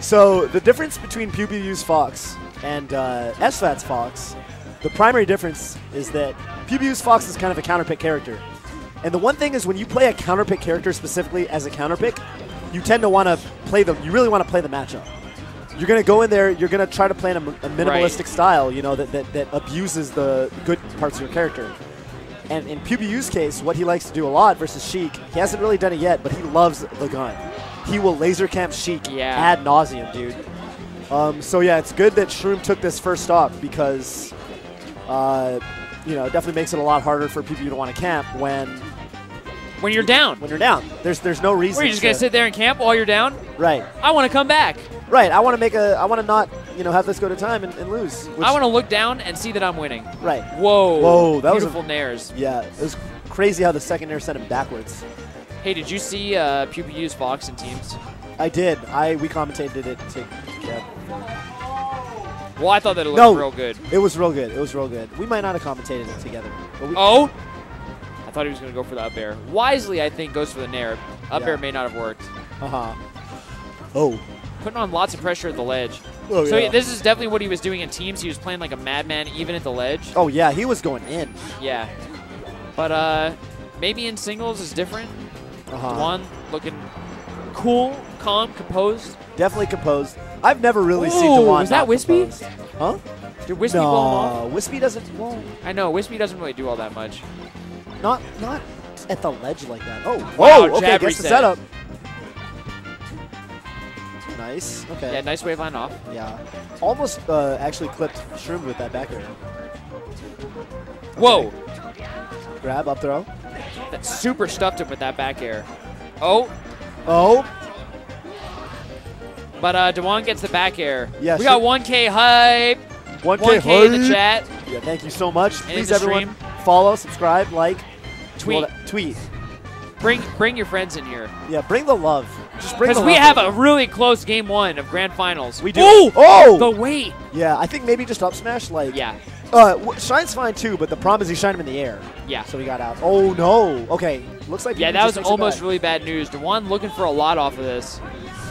So the difference between PewPewU's Fox and uh, SFAT's Fox, the primary difference is that PewPewU's Fox is kind of a counterpick character. And the one thing is when you play a counterpick character specifically as a counterpick, you tend to want to play the, you really want to play the matchup. You're going to go in there, you're going to try to play in a, a minimalistic Right. style, you know, that, that, that abuses the good parts of your character. And in Pew Pew's case, what he likes to do a lot versus Sheik, he hasn't really done it yet, but he loves the gun. He will laser camp Sheik Yeah. ad nauseum, dude. Um, so yeah, it's good that Shroom took this first off because, uh, you know, it definitely makes it a lot harder for people to want to camp when When you're down. when you're down. There's there's no reason. Were you just going to- to sit there and camp while you're down? Right, I want to come back. right. I want to make a. I want to not you know have this go to time and, and lose. I want to look down and see that I'm winning. Right. Whoa. Whoa, that was beautiful nairs. Yeah, it was crazy how the second air sent him backwards. Hey, did you see uh, Pew Pew's Fox in teams? I did. I we commentated it. To, yeah. Well, I thought that it looked No. real good. It was real good. It was real good. We might not have commentated it together. Oh! I thought he was going to go for the up air. Wisely, I think, goes for the nair. Up Yeah. air may not have worked. Uh huh. Oh. Putting on lots of pressure at the ledge. Oh, so yeah. this is definitely what he was doing in teams. He was playing like a madman even at the ledge. Oh yeah, he was going in. Yeah. But uh, maybe in singles is different. Uh huh. One looking cool, calm, composed. Definitely composed. I've never really seen Ooh, DaJuan was that Wispy? composed. Huh? Did Wispy him off? Wispy doesn't. Well, I know, Wispy doesn't really do all that much. not not at the ledge like that. Oh, Wow, whoa. okay, guess the setup. Nice. Okay. Yeah, nice wave line off. Yeah. Almost uh, actually clipped Shroom with that back air. Whoa! Grab up throw. That super stuffed him with that back air. Oh, Oh. but uh, DaJuan gets the back air. Yeah, we got 1K hype. 1K, 1K in the chat. Yeah, thank you so much. Please, everyone, stream. follow, subscribe, like, Tweet. tweet. Bring bring your friends in here. Yeah, bring the love. Just bring Because we have a really close game one of grand finals. We do. Ooh! Oh! The weight. yeah, I think maybe just up smash. Like, Yeah. Uh, w- Shine's fine too, but the problem is he shined him in the air. Yeah. So he got out. Oh no. Okay. Looks like Yeah, that was just makes it almost really bad news. DaJuan looking for a lot off of this.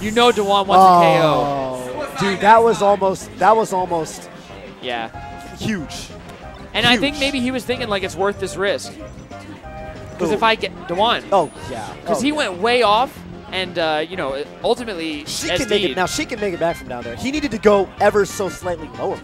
You know DaJuan wants a KO. Oh, dude, that was almost that was almost Yeah. huge. And I think maybe he was thinking like it's worth this risk. Because if I get DaJuan, Oh yeah. because oh, he yeah. went way off, and uh, you know ultimately She SD, can make it now. She can make it back from down there. He needed to go ever so slightly lower.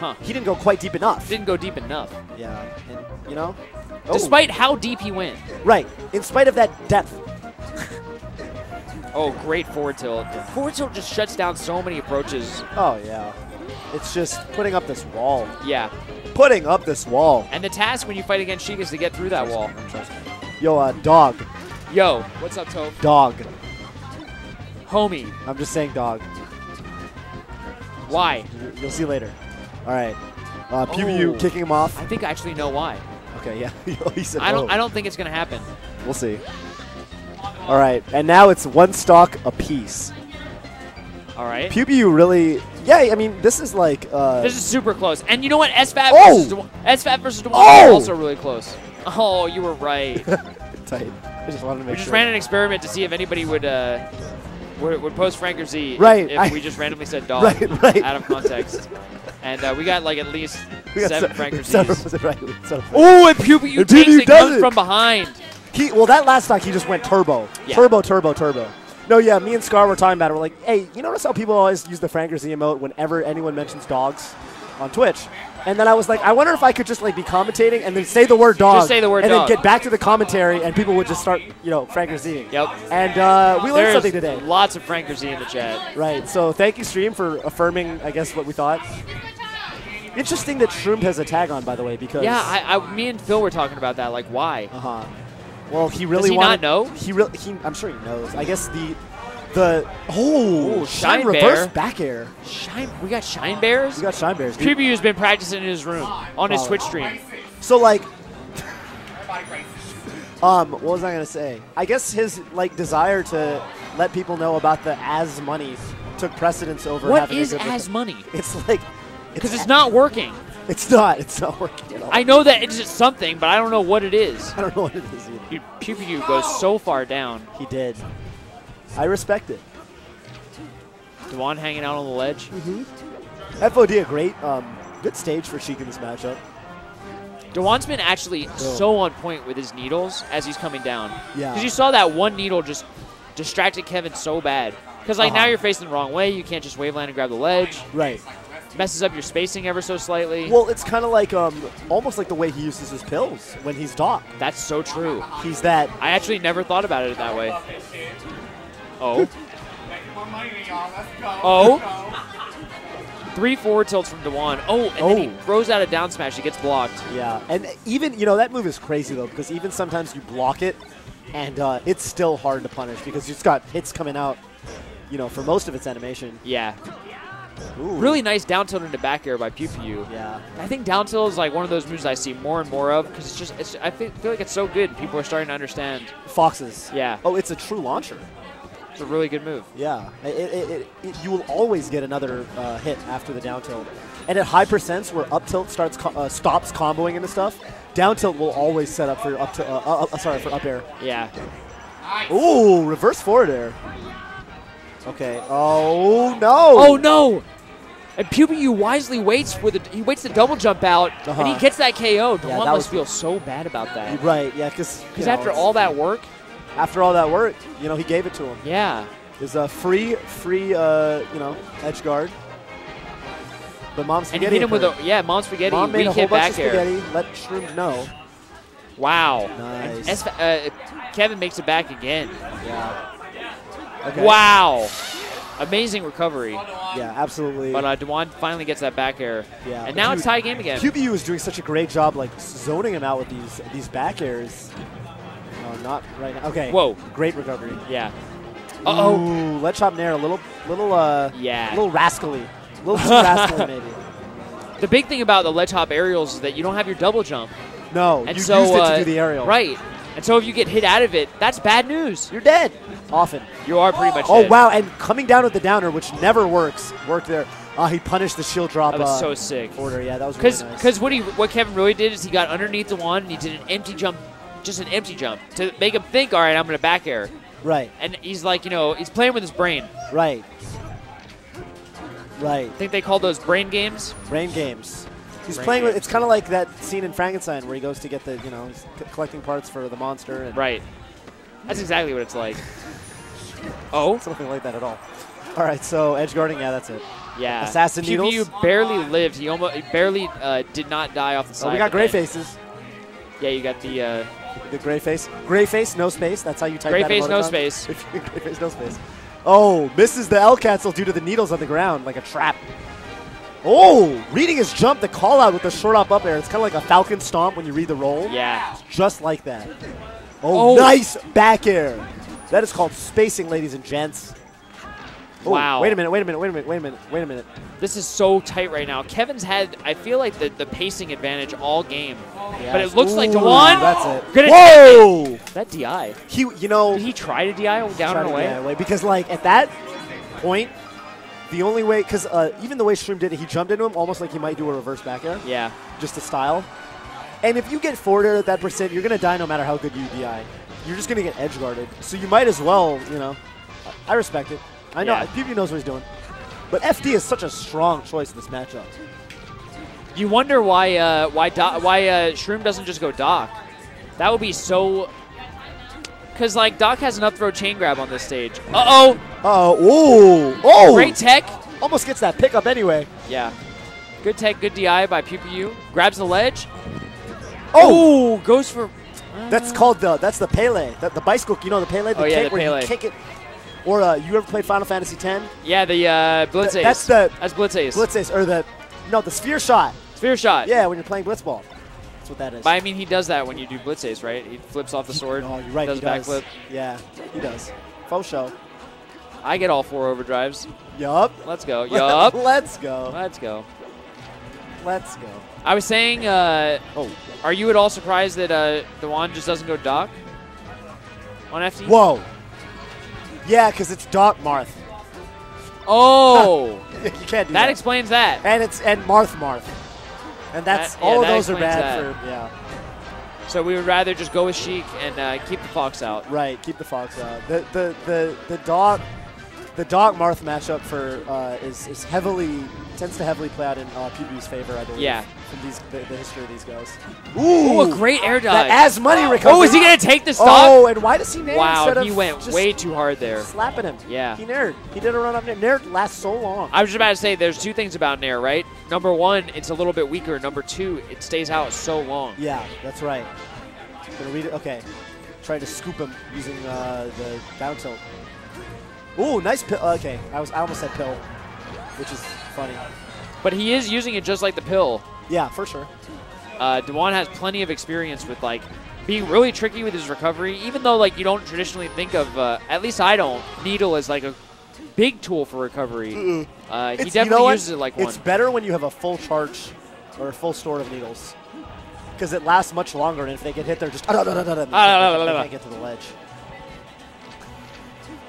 Huh, He didn't go quite deep enough. didn't go deep enough. Yeah, and you know. Oh, Despite how deep he went. right, in spite of that depth. Oh, great forward tilt. Forward tilt just shuts down so many approaches. Oh yeah, it's just putting up this wall. Yeah. Putting up this wall. And the task when you fight against Sheik is to get through that wall. Yo, uh, dog, Yo, what's up, Toph? dog. Homie, I'm just saying dog. why? You'll see later. All right. Uh, Pew Pew Oh. kicking him off. I think I actually know why. Okay, yeah. he said, I don't. I don't think it's gonna happen. We'll see. All right, and now it's one stock apiece. All right. Pew Pew really, yeah. I mean, this is like, uh, This is super close. And you know what? SFAT Oh! versus DaJuan, SFAT versus DaJuan Oh! is also really close. Oh, you were right. tight. I just wanted to make we just ran an experiment to see if anybody would uh, would, would post FrankerZ. if- Right, If, I- we just randomly said dog Right, right. out of context. and uh, we got like at least seven se- FrankerZ's. was right? Seven- Oh, and Pew takes it, comes it. from behind. He well, that last stock he just went turbo, Yeah. turbo, turbo, turbo. No, yeah, me and Scar were talking about it. We're like, hey, you notice how people always use the FrankerZ emote whenever anyone mentions dogs on Twitch? And then I was like, I wonder if I could just like be commentating and then say the word dog, say the word and dog. then get back to the commentary, and people would just start, you know, FrankerZ. Yep. And uh, we learned There's something today. lots of FrankerZ in the chat. Right. So thank you, Stream, for affirming, I guess, what we thought. Interesting that Shroom has a tag on, by the way, because Yeah, I, I, me and Phil were talking about that. Like, why? Uh huh. Well, he really wants he wanted. not know? He really. He, I'm sure he knows. I guess the the oh Ooh, shine Shine reverse back air. Shine, we got Shine Bears. We got shine bears. dude. Pew's been practicing in his room on his. Twitch stream. So like. Um, what was I gonna say? I guess his like desire to let people know about the as money took precedence over What having is a good as money? It's like Because it's not working. It's not. It's not working at all. I know that it's just something, but I don't know what it is. I don't know what it is either. Pew Pew goes so far down. He did. I respect it. DaJuan hanging out on the ledge. FOD a great, um, good stage for Sheik in this matchup. DaJuan's been actually so on point with his needles as he's coming down. Yeah. Because you saw that one needle just distracted Kevin so bad. Because like now Uh-huh. you're facing the wrong way. You can't just wave land and grab the ledge. Right. Messes up your spacing ever so slightly. Well, it's kind of like, um, almost like the way he uses his pills when he's Doc. That's so true. He's that. I actually never thought about it that way. Oh. Oh. Three forward tilts from DaJuan. Oh, and then he Oh. throws out a down smash. He gets blocked. Yeah, and even you know that move is crazy though because even sometimes you block it, and uh, it's still hard to punish because it's got hits coming out. You know, for most of its animation. Yeah. Ooh. Really nice down tilt into back air by Pew Pew. Yeah. I think down tilt is like one of those moves I see more and more of because it's just it's, I feel, feel like it's so good. People are starting to understand. Foxes. Yeah. Oh, it's a true launcher. It's a really good move. Yeah. It, it, it, you will always get another uh, hit after the down tilt. And at high percents where up tilt starts co- uh, stops comboing into stuff, down tilt will always set up for up to uh, uh, uh, sorry for up air. Yeah. Ooh, reverse forward air. Okay. Oh no. Oh no! And Pew wisely waits for the he waits the double jump out and Uh-huh. he gets that KO. DaJuan that must feel so bad about that. Right. Yeah. Because Because after all that work, after all that work, you know, he gave it to him. yeah. Is a free, free, uh, you know, edge guard. But mom And he spaghetti. hit him with a yeah, mom's spaghetti, Mom made weak a whole bunch back of air. spaghetti. Let Shrooms know. Wow. Nice. S- uh, Kevin makes it back again. Yeah. Okay. Wow. Amazing recovery. Yeah, absolutely. But uh, DaJuan finally gets that back air. Yeah, And now it's tie game again. QBU is doing such a great job, like zoning him out with these these back airs. No, not right now. Okay. Whoa. Great recovery. Yeah. Uh oh. Ooh, let chop nair a little, little, uh, Yeah. a little rascally, a little too rascally maybe. The big thing about the ledge hop aerials is that you don't have your double jump. No, And you so used it uh, to do the aerial. Right. And so if you get hit out of it, that's bad news. You're dead. Often. You are pretty much Oh dead. wow! And coming down with the downer, which never works, worked there. Uh, he punished the shield drop. That was uh, so sick. Order, yeah, that was really Because nice. what he what Kevin really did is he got underneath the one and he did an empty jump, just an empty jump to make him think, all right, I'm going to back air. right, And he's like, you know, he's playing with his brain. right, right. I think they call those brain games. Brain games. He's Brain playing with. It's kind of like that scene in Frankenstein where he goes to get the, you know, he's c- collecting parts for the monster, and Right. That's exactly what it's like. Oh, Something like that at all. All right, so edge guarding, yeah, that's it. yeah. Assassin needles? barely lived. He almost he barely uh, did not die off the side. Oh, we got gray faces. Yeah, you got the uh, The gray face, gray face, no space. That's how you type Gray that face, no space. gray face, no space. Oh, misses the L cancel due to the needles on the ground, like a trap. Oh, reading his jump, the call out with the short up up air. It's kind of like a falcon stomp when you read the roll. yeah. Just like that. Oh, Oh. nice back air. That is called spacing, ladies and gents. Oh, Wow. Wait a minute, wait a minute, wait a minute, wait a minute, wait a minute. This is so tight right now. Kevin's had, I feel like, the, the pacing advantage all game. But it looks like Ooh, DaJuan. That's it. Gonna- Whoa! That DI. He, you know, Did he try to DI down and away? away because, like, at that point, the only way, because uh, even the way Shroom did it, he jumped into him almost like he might do a reverse back air, Yeah. just to style. And if you get forward air at that percent, you're going to die no matter how good you DI. You're just going to get edge guarded. So you might as well, you know. I respect it. I know. Yeah. PB knows what he's doing. But FD is such a strong choice in this matchup. You wonder why uh, why Do- why uh, Shroom doesn't just go Doc. That would be so. Because like Doc has an up throw chain grab on this stage. Uh oh, Uh oh. ooh, oh! great tech. Almost gets that pickup anyway. Yeah, good tech, good DI by PPU. Grabs the ledge. Oh, Ooh, goes for. that's called the that's the Pele. The, the bicycle, you know the Pele, the Oh, yeah, kick the where Pele. you kick it. Or uh, you ever played Final Fantasy X? Yeah, the uh, Blitz Th- that's the- that's Blitz Ace. Blitz Ace, or the no, the sphere shot. Sphere shot. Yeah, when you're playing blitzball. That's what that is. But I mean, he does that when you do Blitz Ace, right? He flips off the sword. Oh, you're right. Does he does. backflip. Yeah, he does. Faux show. I get all four overdrives. Yup. Let's go. Yup. Let's go. Let's go. Let's go. I was saying, uh, Oh, are you at all surprised that uh, DaJuan just doesn't go Doc on FD? whoa. Yeah, because it's Doc Marth. Oh, you can't do that that. explains that. and it's and Marth Marth. And that's That- yeah, all of that those are bad for yeah. So we would rather just go with Sheik and uh, keep the Fox out. Right, keep the fox out. The the the the dog the Dog Marth matchup for uh, is is heavily tends to heavily play out in uh, PB's favor, I believe. Yeah. From these the, the history of these guys. Ooh, a great air dive. That as money recovery. oh, is he gonna take the stock? Oh, and why does he nair wow, instead of he went way too hard there. slapping him? Yeah. He naired. He did a run up nair. Nair lasts so long. I was just about to say, there's two things about Nair, right? Number one, it's a little bit weaker. Number two, it stays out so long. Yeah, that's right. Gonna read it. Okay. Try to scoop him using uh, the down tilt. Ooh, nice pill. Okay, I was I almost said pill, which is funny. But he is using it just like the pill. Yeah, for sure. Uh, DaJuan has plenty of experience with like being really tricky with his recovery, even though like you don't traditionally think of, uh, at least I don't, needle as like a big tool for recovery. Uh, he It's- you definitely know what? uses it like one. It's better when you have a full charge or a full store of needles. Because it lasts much longer, and if they get hit, they're just they da. can't get to the ledge.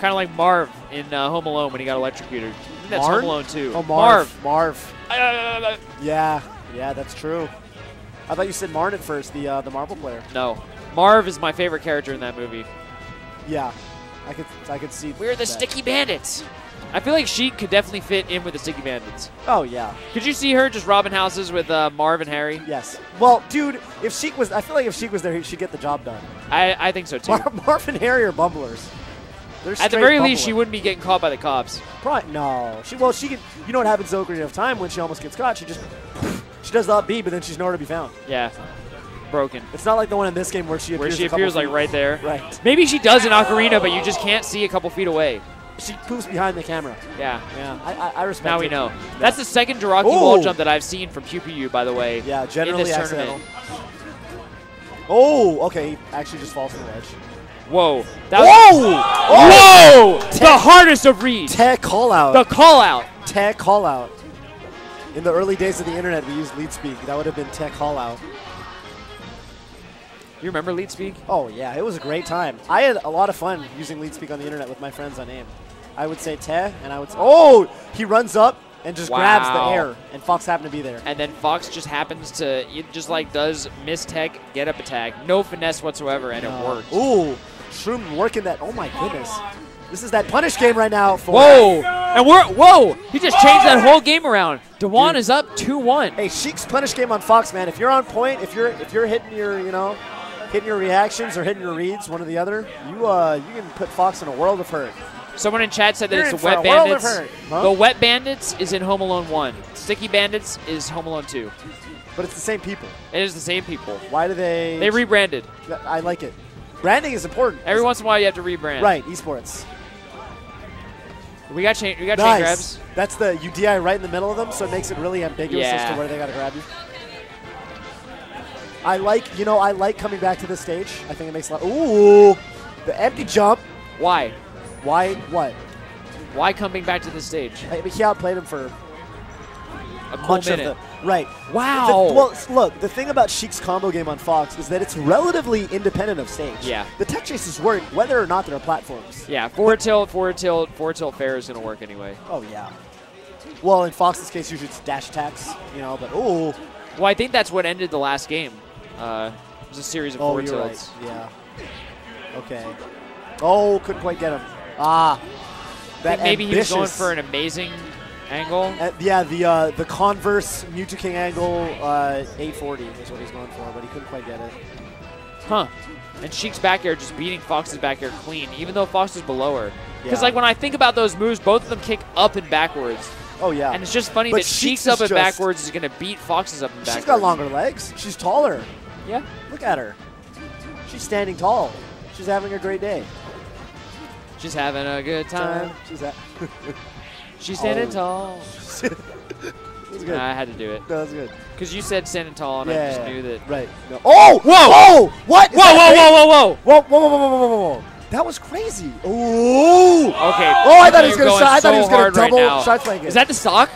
Kind of like Marv in uh, Home Alone when he got electrocuted. That's Marv? Home Alone too. Oh, Marv. Marv. Marv. Yeah, yeah, that's true. I thought you said Marn at first, the uh, the marble player. No, Marv is my favorite character in that movie. Yeah, I could I could see. We're the that. Sticky Bandits. I feel like Sheik could definitely fit in with the Sticky Bandits. Oh yeah, Could you see her just robbing houses with uh, Marv and Harry? yes. Well, dude, if Sheik was, I feel like if Sheik was there, he should get the job done. I, I think so too. Mar- Marv and Harry are bumblers. At the very least, she wouldn't be getting caught by the cops. Probably no. She well, she can. You know what happens to Ocarina of Time when she almost gets caught? She just she does the up B, but then she's nowhere to be found. Yeah, broken. It's not like the one in this game where she Where she appears like feet- right there. Right. Maybe she does in Ocarina, but you just can't see a couple feet away. She poops behind the camera. Yeah. Yeah, I, I, I respect. Now we it. know. That's the second Jiraki Ooh. wall jump that I've seen from PewPew, by the way. Yeah, in generally this accidental. tournament. Oh, okay. He actually just falls from the ledge. Whoa. That oh. Whoa! Whoa! The hardest of reads. Tech call out. The call out. tech call out. In the early days of the internet, we used leet speak. That would have been tech call out. You remember Leet Speak? Oh yeah, it was a great time. I had a lot of fun using leet speak on the internet with my friends on AIM. I would say te, and I would say, oh, he runs up and just grabs the air, and Fox happened to be there. And then Fox just happens to, it just like does miss tech, get up attack. No finesse whatsoever, and it works. Ooh, Shroom working that. Oh my goodness, this is that punish game right now. For Whoa! And we're, whoa! He just changed that whole game around. Dewan is up 2 1. Hey, Sheik's punish game on Fox, man. If you're on point, if you're if you're hitting your, you know, hitting your reactions or hitting your reads, one or the other, you uh you can put Fox in a world of hurt. Someone in chat said that You're it's the Wet Bandits. hurt, huh? The Wet Bandits is in Home Alone 1. Sticky Bandits is Home Alone 2. But it's the same people. It is the same people. Why do they? They rebranded. I like it. Branding is important. Every once in a while, you have to rebrand. Right, esports. We got chain. We got chain Nice. grabs. That's the UDI right in the middle of them, so it makes it really ambiguous as to where they got to grab you. I like, you know, I like coming back to this stage. I think it makes a lot. Ooh, the empty jump. Why? Why? What? Why coming back to the stage? I mean, he outplayed him for much minute. of the right. Wow. The- well, look, the thing about Sheik's combo game on Fox is that it's relatively independent of stage. Yeah. The tech chases work whether or not there are platforms. yeah, forward tilt, forward tilt, forward tilt fair is gonna work anyway. Oh yeah. Well, in Fox's case, usually it's dash attacks, you know. But oh, Well, I think that's what ended the last game. Uh, it was a series of oh, forward you're tilts. right. Yeah. Okay. Oh, couldn't quite get him. Ah. That maybe he was going for an amazing angle. Uh, yeah, the uh, the Converse Mew2King angle uh, 840 is what he's going for, but he couldn't quite get it. Huh. And Sheik's back air just beating Fox's back air clean, even though Fox is below her. Because Yeah. like when I think about those moves, both of them kick up and backwards. Oh yeah. And it's just funny But that Sheik's Sheik's up and backwards is going to beat Fox's up and backwards. She's got longer legs. She's taller. Yeah. Look at her. She's standing tall. She's having a great day. She's having a good time. She's She's standing Oh. tall. That's good. Nah, I had to do it. No, that's good. Because you said standing tall, and I just yeah, knew that. Right. No. Oh! Whoa! Oh! What? Whoa, whoa, whoa, whoa, whoa! Whoa! Whoa! Whoa! Whoa! Whoa! Whoa! Whoa! Whoa! That was crazy. Ooh! Okay. Oh, I thought he was gonna I thought he was gonna right double now. shot flank it. Is that the stock?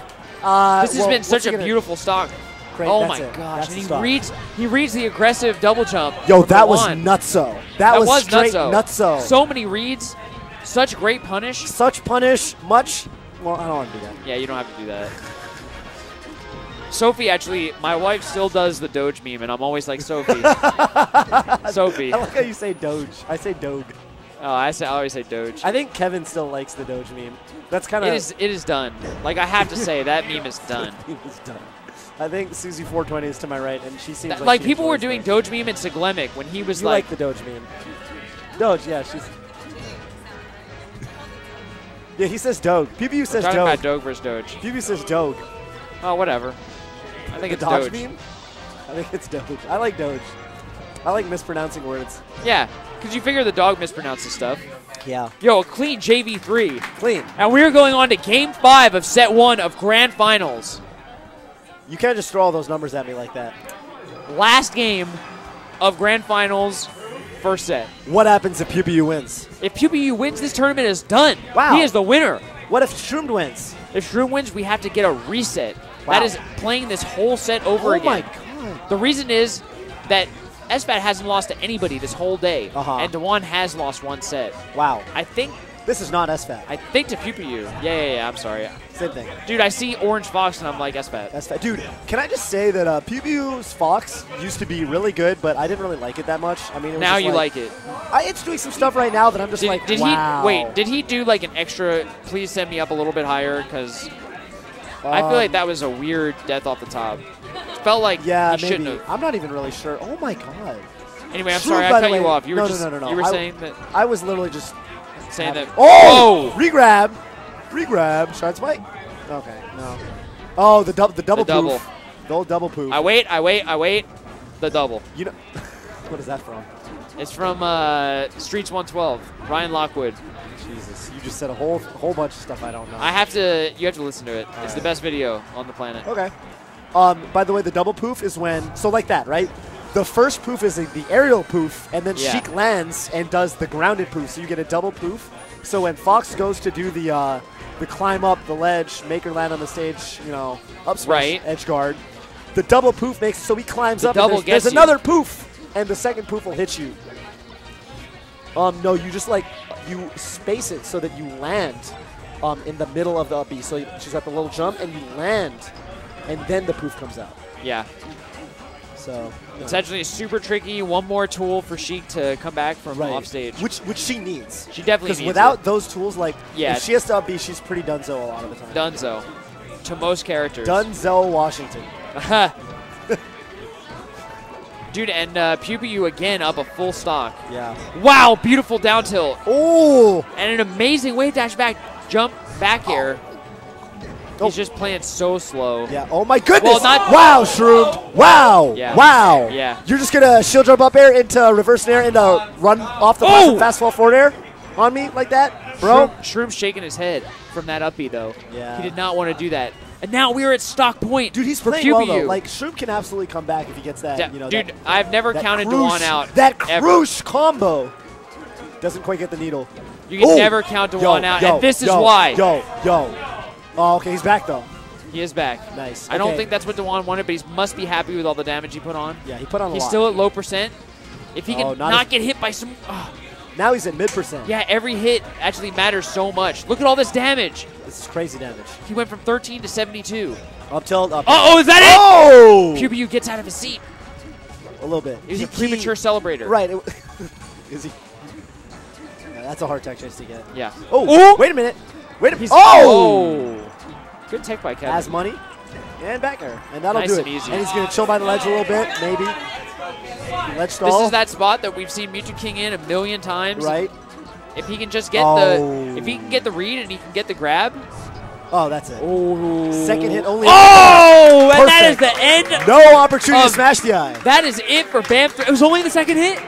Uh, This has well, been such a beautiful stock. Great, oh my it. gosh! He stock. reads he reads the aggressive double jump. Yo, that was Milan. nutso. That, That was, was straight nutso. nutso. So many reads, such great punish. Such punish, much. Well, I don't want to do that. Yeah, you don't have to do that. Sophie, actually, my wife still does the Doge meme, and I'm always like, Sophie. Sophie. I like how you say Doge. I say Doge. Oh, I, say, I always say Doge. I think Kevin still likes the Doge meme. That's kind of It is. It is done. Like I have to say, that meme is done. It was done. I think Susie 420 is to my right, and she seems That- like, like she people were doing Doge meme and Siglemic when he was You like, like the Doge meme? Doge, yeah, she's. Yeah, he says Doge. PBU we're says talking Doge. about Doge versus Doge. PBU says Doge. Oh, whatever. I think The it's Doge Doge. meme? I think it's Doge. I like Doge. I like mispronouncing words. Yeah, because you figure the dog mispronounces stuff. Yeah. Yo, a clean JV3. Clean. And we're going on to game five of set one of grand finals. You can't just throw all those numbers at me like that. Last game of grand finals, first set. What happens if PBU wins? If PBU wins, this tournament is done. Wow. He is the winner. What if Shroomed wins? If Shroom wins, we have to get a reset. Wow. That is playing this whole set over oh again. Oh my god. The reason is that SFAT hasn't lost to anybody this whole day, Uh-huh. and DaJuan has lost one set. Wow. I think, This is not SFAT. I think to PPU. Yeah, yeah, yeah. I'm sorry, Same thing. dude. I see Orange Fox and I'm like SFAT. SFAT. Dude, can I just say that uh, PBU's Fox used to be really good, but I didn't really like it that much. I mean, it was Now just you like it. I, it's doing some stuff right now that I'm just Did, like, did wow. he wait? Did he do like an extra? Please send me up a little bit higher because I feel like Um, that was a weird death off the top. Felt like Yeah, he shouldn't maybe. have. I'm not even really sure. Oh my god. Anyway, I'm True, sorry I cut you off. You were No, no, no, no, no. you were I- saying that I was literally just saying that. Oh! Whoa! Regrab. Regrab. Shard spike. Okay, no. Oh, the, dub- the double The double. poof. The old double poof. I wait, I wait, I wait. The double. you know, what is that from? It's from uh, Streets 112. Ryan Lockwood. Jesus, you just said a whole whole bunch of stuff I don't know. I have to. You have to listen to it. It's the best video on the planet. Okay. Um, by the way, the double poof is when so like that, right? The first poof is the aerial poof, and then Yeah. Sheik lands and does the grounded poof, so you get a double poof. So when Fox goes to do the uh, the climb up the ledge, make her land on the stage, you know, up smash, Right. edge guard, the double poof makes so he climbs The up. double there's, there's another poof, and the second poof will hit you. Um, no, you just like you space it so that you land um, in the middle of the up B. So she's got the little jump, and you land, and then the poof comes out. Yeah. So It's actually super tricky. One more tool for Sheik to come back from right. off stage. which which she needs. She definitely Because needs without it. those tools, like Yeah. if she has to up B, she's pretty dunzo a lot of the time. Dunzo. To most characters. Dunzo Washington. Dude, and uh, PewPew again up a full stock. Yeah. Wow, beautiful down tilt. Oh. And an amazing wave dash back jump back air. Oh. He's just playing so slow. Yeah. Oh my goodness. Well, wow, Shroomed. Wow. Yeah. Wow. Yeah. You're just gonna shield jump up air into reverse air into uh, run off the Oh! oh! fast fall forward air on me like that, bro. Shroom, Shroom's shaking his head from that up B though. Yeah. He did not want to do that. And now we are at stock point. Dude, he's for playing well though. Like Shroom can absolutely come back if he gets that. Da- you know, dude, that, I've never counted cruise- DaJuan out. That ever. combo doesn't quite get the needle. You can Oh! never count DaJuan Yo, out, yo, and this is why Yo, yo. Oh, okay, he's back though. he is back. Nice. I don't think that's what DaJuan wanted, but he must be happy with all the damage he put on. Yeah, he put on a He's lot. still at low percent. If he Oh, can not not, get hit by some, oh, now he's at mid percent. yeah, every hit actually matters so much. Look at all this damage. This is crazy damage. He went from 13 to 72. Up tilt, up. Uh oh, is that it? Oh! PewPew gets out of his seat. A little bit. He was He- a premature celebrator. Right. is he? Yeah, that's a hard tech chase to get. Yeah. Oh, wait a minute. Wait a He's, minute. Oh! oh! Good take by Kevin. Has money and back air, and that'll Nice do and it. easy. And he's gonna chill by the ledge a little bit, maybe. Ledge stall. This is that spot that we've seen Mew2King in a million times. Right. If he can just get Oh. the, if he can get the read and he can get the grab. Oh, that's it. Oh! Second hit only. Oh! And that is the end. No opportunity to smash the eye. That is it for Bam. It was only the second hit.